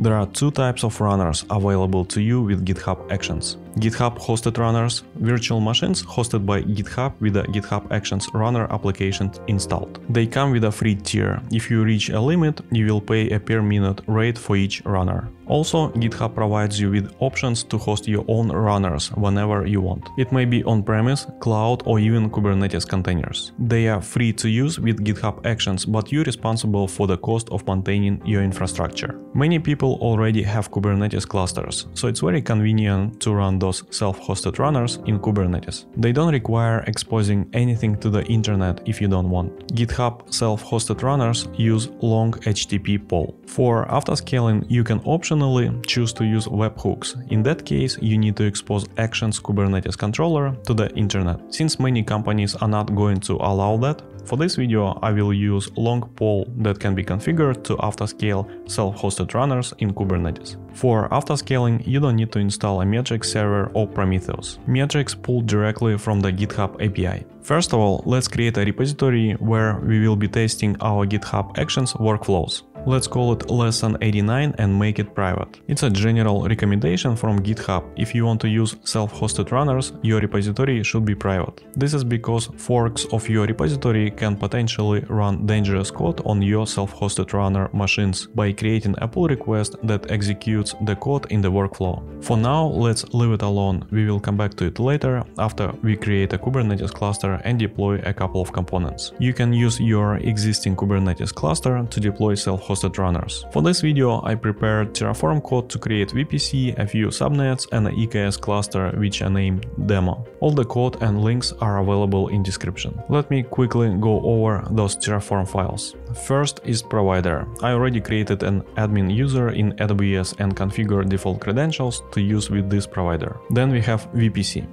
There are two types of runners available to you with GitHub Actions. GitHub hosted runners, virtual machines hosted by GitHub with a GitHub Actions runner application installed. They come with a free tier. If you reach a limit, you will pay a per minute rate for each runner. Also, GitHub provides you with options to host your own runners whenever you want. It may be on-premise, cloud or even Kubernetes containers. They are free to use with GitHub Actions, but you're responsible for the cost of maintaining your infrastructure. Many people already have Kubernetes clusters, so it's very convenient to run those self-hosted runners in Kubernetes. They don't require exposing anything to the internet if you don't want. GitHub self-hosted runners use long HTTP poll. For autoscaling, you can Optionally, choose to use webhooks. In that case, you need to expose Actions Kubernetes controller to the internet. Since many companies are not going to allow that, for this video I will use long poll that can be configured to autoscale self-hosted runners in Kubernetes. For scaling, you don't need to install a Metrics server or Prometheus. Metrics pulled directly from the GitHub API. First of all, let's create a repository where we will be testing our GitHub Actions workflows. Let's call it lesson 89 and make it private. It's a general recommendation from GitHub. If you want to use self-hosted runners, your repository should be private. This is because forks of your repository can potentially run dangerous code on your self-hosted runner machines by creating a pull request that executes the code in the workflow. For now, let's leave it alone. We will come back to it later after we create a Kubernetes cluster and deploy a couple of components. You can use your existing Kubernetes cluster to deploy self-hosted hosted runners. For this video I prepared Terraform code to create VPC, a few subnets and an EKS cluster which I named demo. All the code and links are available in description. Let me quickly go over those Terraform files. First is provider. I already created an admin user in AWS and configured default credentials to use with this provider. Then we have VPC.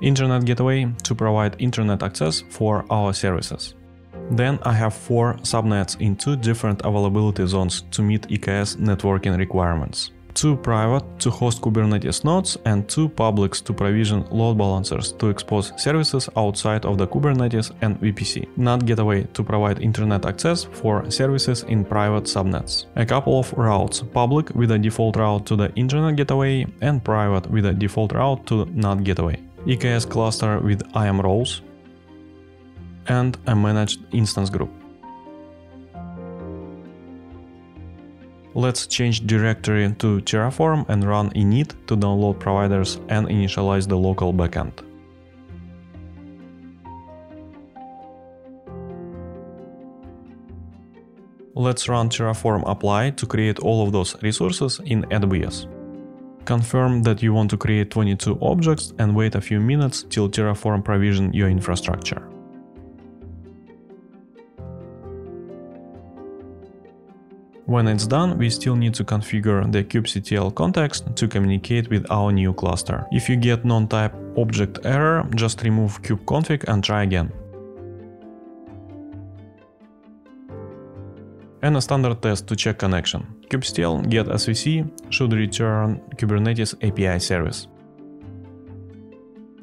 Internet Gateway to provide internet access for our services. Then I have four subnets in two different availability zones to meet EKS networking requirements. Two private to host Kubernetes nodes and two publics to provision load balancers to expose services outside of the Kubernetes and VPC. NAT gateway to provide internet access for services in private subnets. A couple of routes, public with a default route to the internet gateway and private with a default route to NAT gateway. EKS cluster with IAM roles, and a managed instance group. Let's change directory to Terraform and run init to download providers and initialize the local backend. Let's run Terraform apply to create all of those resources in AWS. Confirm that you want to create 22 objects and wait a few minutes till Terraform provision your infrastructure. When it's done, we still need to configure the kubectl context to communicate with our new cluster. If you get NoneType object error, just remove kubeconfig and try again. And a standard test to check connection. kubectl get svc should return Kubernetes API service.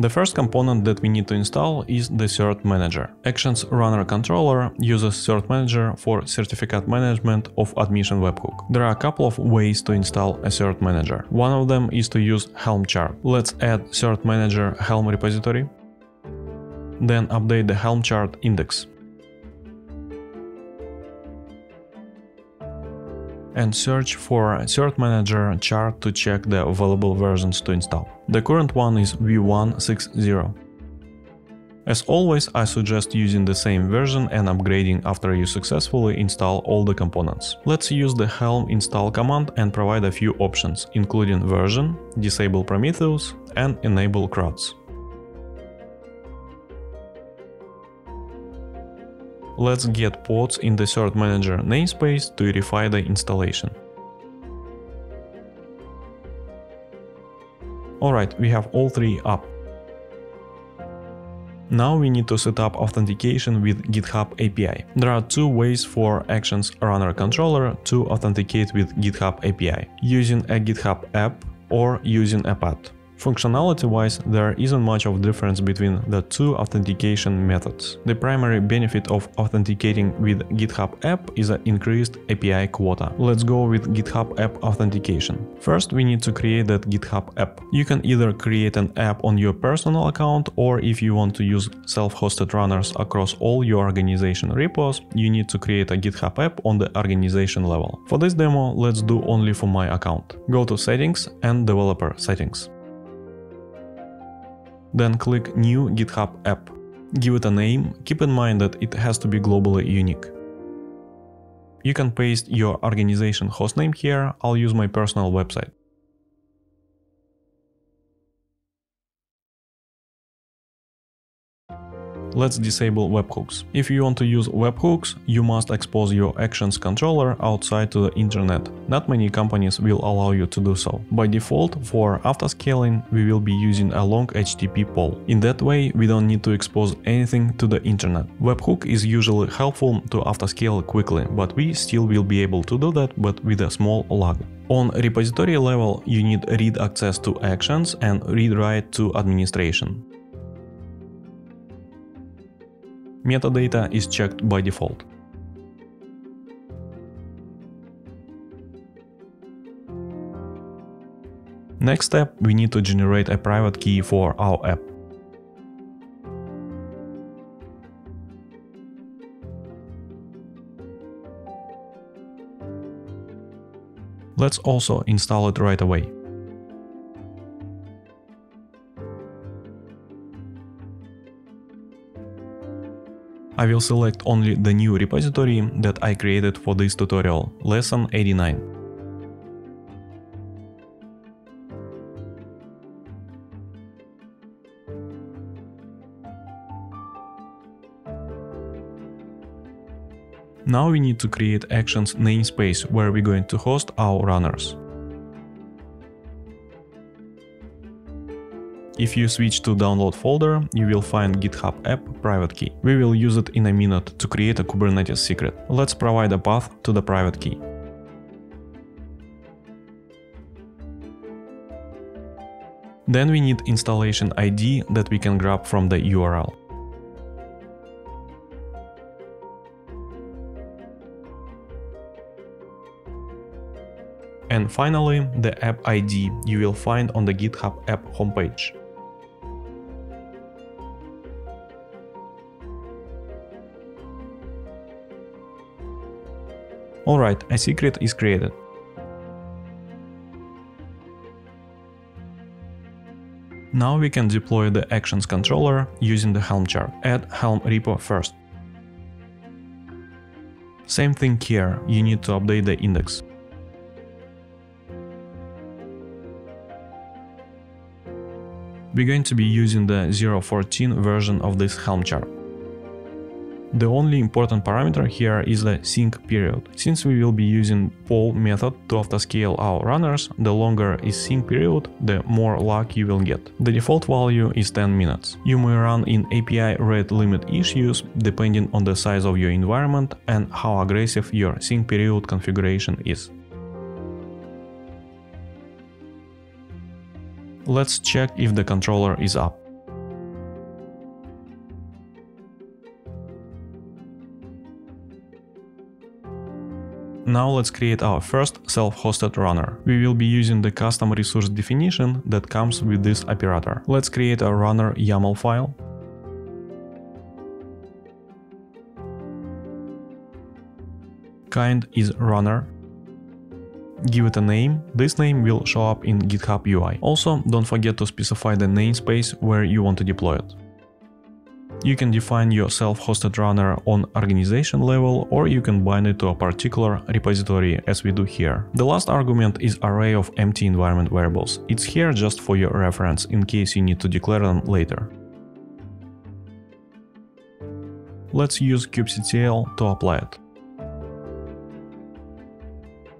The first component that we need to install is the Cert Manager. Actions Runner Controller uses Cert Manager for certificate management of admission webhook. There are a couple of ways to install a Cert Manager. One of them is to use Helm chart. Let's add Cert Manager Helm repository. Then update the Helm chart index. And search for Cert Manager chart to check the available versions to install. The current one is v160. As always, I suggest using the same version and upgrading after you successfully install all the components. Let's use the helm install command and provide a few options, including version, disable Prometheus and enable CRDs. Let's get pods in the Cert Manager namespace to verify the installation. Alright, we have all three up. Now we need to set up authentication with GitHub API. There are two ways for Actions Runner Controller to authenticate with GitHub API, using a GitHub app or using a PAT. Functionality-wise, there isn't much of difference between the two authentication methods. The primary benefit of authenticating with GitHub app is an increased API quota. Let's go with GitHub app authentication. First, we need to create that GitHub app. You can either create an app on your personal account or if you want to use self-hosted runners across all your organization repos, you need to create a GitHub app on the organization level. For this demo, let's do only for my account. Go to settings and developer settings. Then click New GitHub app. Give it a name, keep in mind that it has to be globally unique. You can paste your organization hostname here, I'll use my personal website. Let's disable webhooks. If you want to use webhooks, you must expose your Actions controller outside to the internet. Not many companies will allow you to do so. By default, for autoscaling, we will be using a long HTTP poll. In that way, we don't need to expose anything to the internet. Webhook is usually helpful to autoscale quickly, but we still will be able to do that, but with a small lag. On repository level, you need read access to actions and read write to administration. Metadata is checked by default. Next step, we need to generate a private key for our app. Let's also install it right away. I will select only the new repository that I created for this tutorial, lesson 89. Now we need to create Actions namespace where we're going to host our runners. If you switch to download folder, you will find GitHub app private key. We will use it in a minute to create a Kubernetes secret. Let's provide a path to the private key. Then we need installation ID that we can grab from the URL. And finally, the app ID you will find on the GitHub app homepage. Alright, a secret is created. Now we can deploy the Actions controller using the Helm chart. Add Helm repo first. Same thing here, you need to update the index. We're going to be using the 0.14 version of this Helm chart. The only important parameter here is the sync period. Since we will be using poll method to autoscale our runners, the longer is sync period, the more luck you will get. The default value is 10 minutes. You may run in API rate limit issues depending on the size of your environment and how aggressive your sync period configuration is. Let's check if the controller is up. Now let's create our first self-hosted runner. We will be using the custom resource definition that comes with this operator. Let's create a runner YAML file. Kind is runner. Give it a name. This name will show up in GitHub UI. Also, don't forget to specify the namespace where you want to deploy it. You can define your self-hosted runner on organization level or you can bind it to a particular repository as we do here. The last argument is array of empty environment variables. It's here just for your reference in case you need to declare them later. Let's use kubectl to apply it.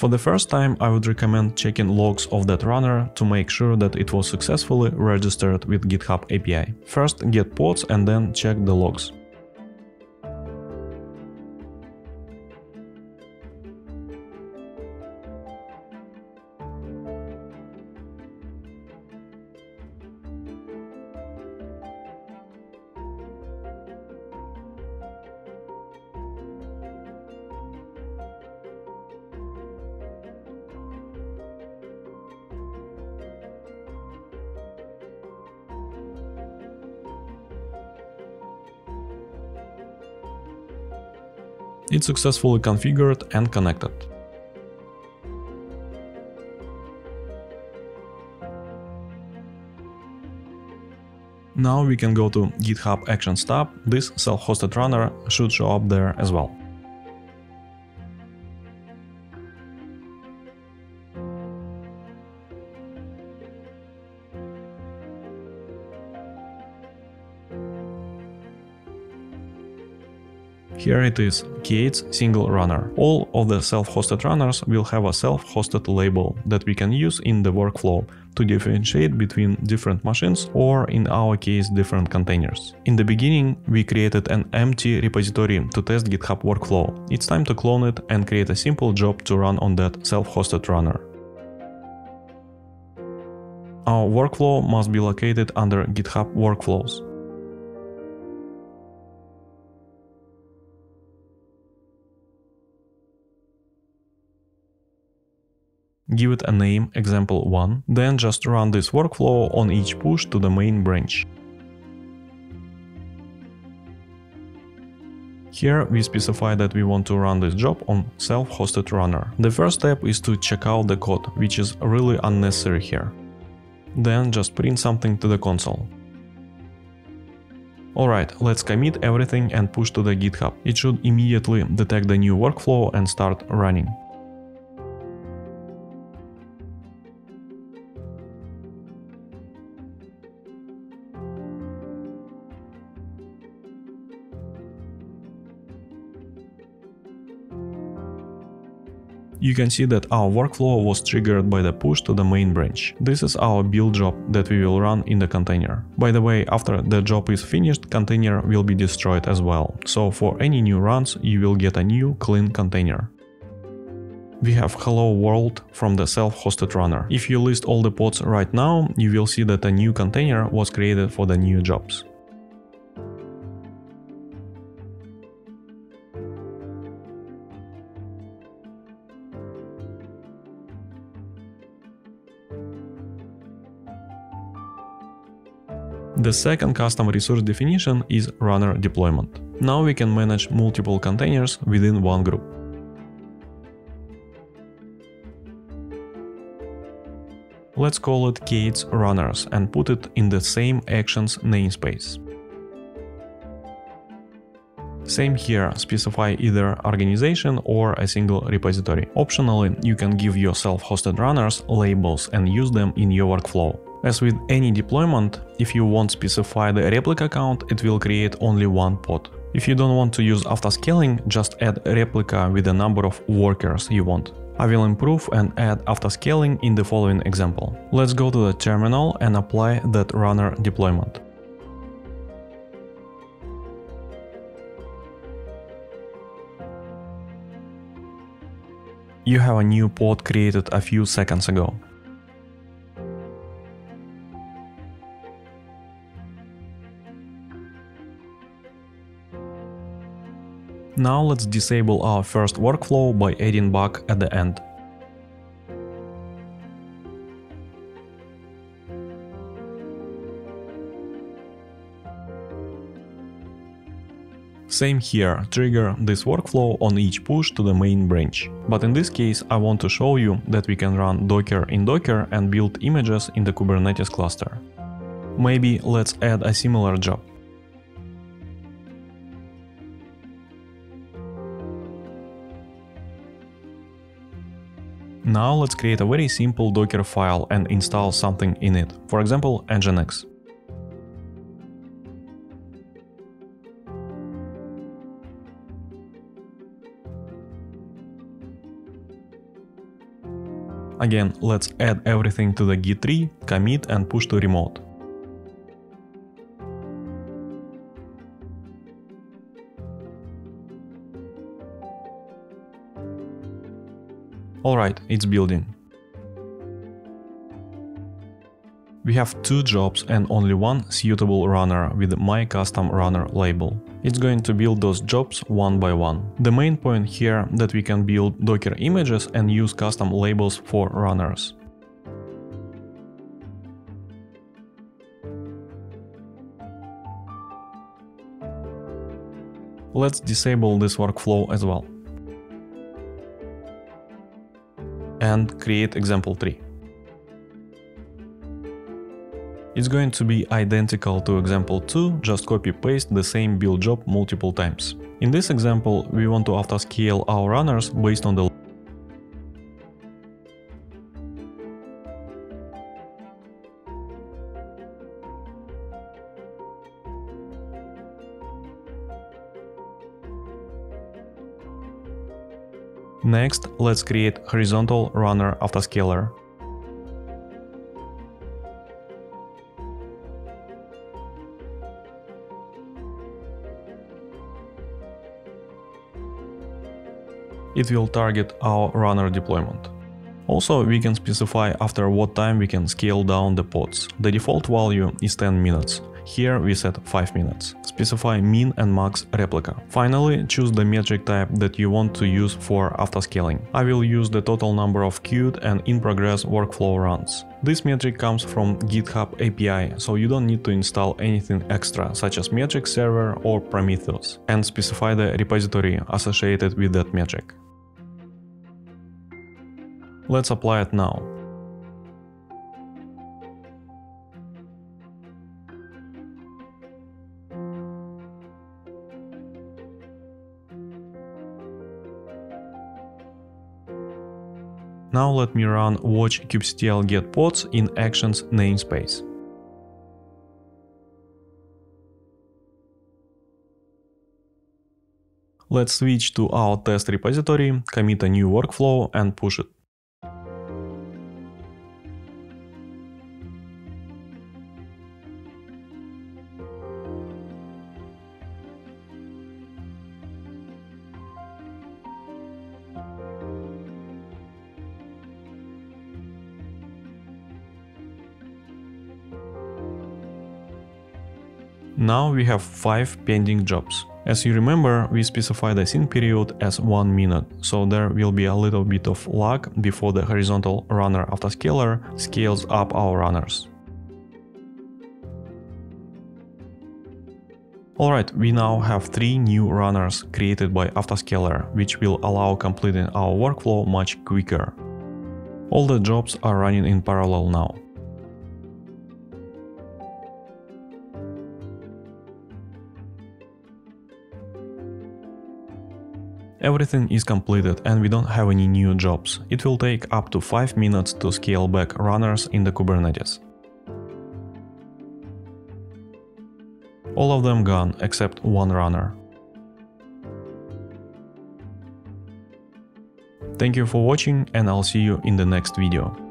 For the first time, I would recommend checking logs of that runner to make sure that it was successfully registered with GitHub API. First get pods and then check the logs. It's successfully configured and connected. Now we can go to GitHub Actions tab, this self-hosted runner should show up there as well. Here it is, K8s single runner. All of the self-hosted runners will have a self-hosted label that we can use in the workflow to differentiate between different machines or in our case different containers. In the beginning, we created an empty repository to test GitHub workflow. It's time to clone it and create a simple job to run on that self-hosted runner. Our workflow must be located under GitHub Workflows. Give it a name example 1, then just run this workflow on each push to the main branch. Here we specify that we want to run this job on self-hosted runner. The first step is to check out the code, which is really unnecessary here. Then just print something to the console. Alright, let's commit everything and push to the GitHub. It should immediately detect the new workflow and start running. You can see that our workflow was triggered by the push to the main branch. This is our build job that we will run in the container. By the way, after the job is finished, container will be destroyed as well. So for any new runs, you will get a new clean container. We have hello world from the self-hosted runner. If you list all the pods right now, you will see that a new container was created for the new jobs. The second custom resource definition is runner deployment. Now we can manage multiple containers within one group. Let's call it K8s runners and put it in the same actions namespace. Same here, specify either organization or a single repository. Optionally, you can give your self-hosted runners labels and use them in your workflow. As with any deployment, if you won't specify the replica count, it will create only one pod. If you don't want to use autoscaling, just add replica with the number of workers you want. I will improve and add autoscaling in the following example. Let's go to the terminal and apply that runner deployment. You have a new pod created a few seconds ago. Now let's disable our first workflow by adding bug at the end. Same here, trigger this workflow on each push to the main branch. But in this case I want to show you that we can run Docker in Docker and build images in the Kubernetes cluster. Maybe let's add a similar job. Now let's create a very simple Docker file and install something in it, for example Nginx. Again, let's add everything to the git tree, commit and push to remote. Alright, it's building. We have two jobs and only one suitable runner with my custom runner label. It's going to build those jobs one by one. The main point here that we can build Docker images and use custom labels for runners. Let's disable this workflow as well. And create example 3. It's going to be identical to example 2, just copy paste the same build job multiple times. In this example, we want to autoscale our runners based on the Next, let's create horizontal runner autoscaler. It will target our runner deployment. Also, we can specify after what time we can scale down the pods. The default value is 10 minutes, here we set 5 minutes. Specify min and max replica. Finally, choose the metric type that you want to use for autoscaling. I will use the total number of queued and in progress workflow runs. This metric comes from GitHub API, so you don't need to install anything extra, such as metric server or Prometheus, and specify the repository associated with that metric. Let's apply it now. Now let me run watch kubectl get pods in actions namespace. Let's switch to our test repository, commit a new workflow and push it. Now we have 5 pending jobs. As you remember, we specified the sync period as 1 minute, so there will be a little bit of lag before the horizontal runner autoscaler scales up our runners. Alright, we now have 3 new runners created by Autoscaler, which will allow completing our workflow much quicker. All the jobs are running in parallel now. Everything is completed and we don't have any new jobs. It will take up to 5 minutes to scale back runners in the Kubernetes. All of them gone except one runner. Thank you for watching and I'll see you in the next video.